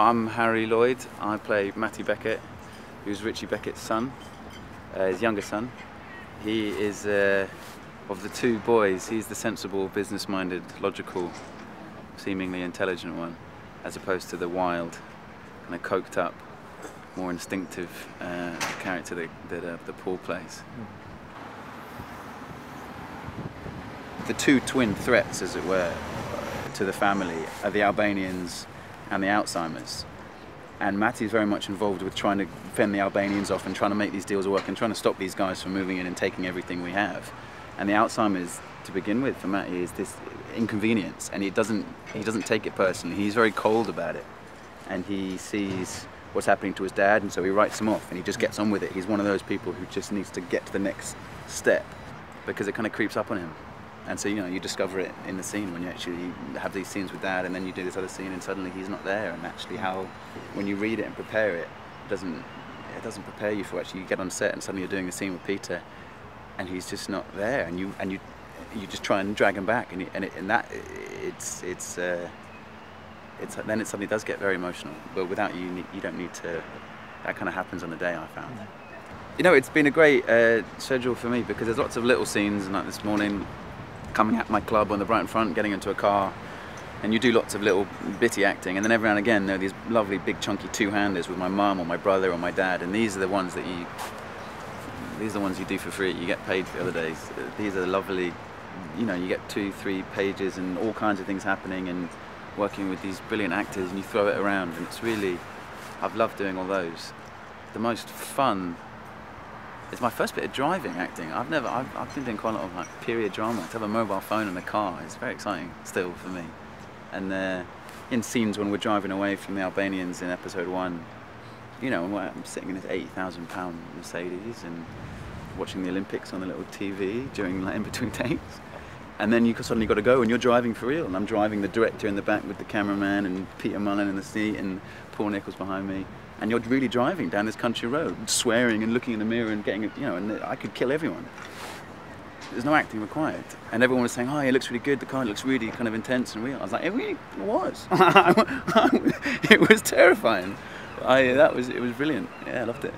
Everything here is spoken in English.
I'm Harry Lloyd. I play Matty Beckett, who's Richie Beckett's son, uh, his younger son. He is, uh, of the two boys, he's the sensible, business-minded, logical, seemingly intelligent one, as opposed to the wild, kind of coked up, more instinctive uh, character that, that, uh, that Paul plays. The two twin threats, as it were, to the family are the Albanians and the Alzheimer's. And Matty's very much involved with trying to fend the Albanians off and trying to make these deals work and trying to stop these guys from moving in and taking everything we have. And the Alzheimer's, to begin with, for Matty, is this inconvenience, and he doesn't he doesn't take it personally. He's very cold about it, and he sees what's happening to his dad, and so he writes him off, and he just gets on with it. He's one of those people who just needs to get to the next step because it kind of creeps up on him. And so you know you discover it in the scene when you actually have these scenes with dad, and then you do this other scene, and suddenly he's not there. And actually, how when you read it and prepare it, it doesn't it doesn't prepare you for actually you get on set and suddenly you're doing a scene with Peter, and he's just not there, and you and you you just try and drag him back, and and, it, and that it's it's. Uh, it's, then it suddenly does get very emotional, but without you, you don't need to. That kind of happens on the day. I found. You know, it's been a great uh, schedule for me because there's lots of little scenes, like this morning, coming at my club on the Brighton front, getting into a car, and you do lots of little bitty acting, and then every now and again there are these lovely big chunky two-handers with my mum or my brother or my dad, and these are the ones that you, these are the ones you do for free. You get paid for the other days. These are the lovely, you know, you get two, three pages and all kinds of things happening, and working with these brilliant actors, and you throw it around, and it's really, I've loved doing all those. The most fun it's my first bit of driving acting. I've never, I've, I've been doing quite a lot of like period drama. To have a mobile phone in the car is very exciting still for me. And uh, in scenes when we're driving away from the Albanians in episode one, you know, I'm sitting in this eighty thousand pound Mercedes and watching the Olympics on the little TV during like in between takes. And then you suddenly got to go and you're driving for real. And I'm driving the director in the back with the cameraman and Peter Mullan in the seat and Paul Nicholls behind me and you're really driving down this country road, swearing and looking in the mirror and getting, you know, and I could kill everyone. There's no acting required. And everyone was saying, oh, it looks really good, the car looks really kind of intense and real. I was like, it really was. it was terrifying. I, that was, it was brilliant. Yeah, I loved it.